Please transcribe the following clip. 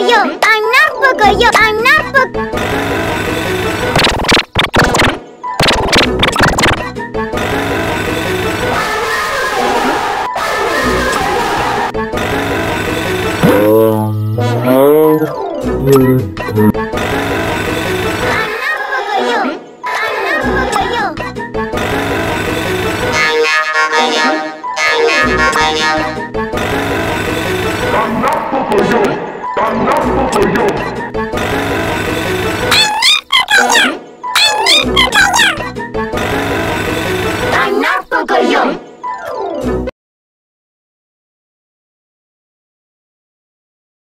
Pocoyo. I'm not Pocoyo. I'm not Pocoyo. Um, no. I'm not not Pocoyo!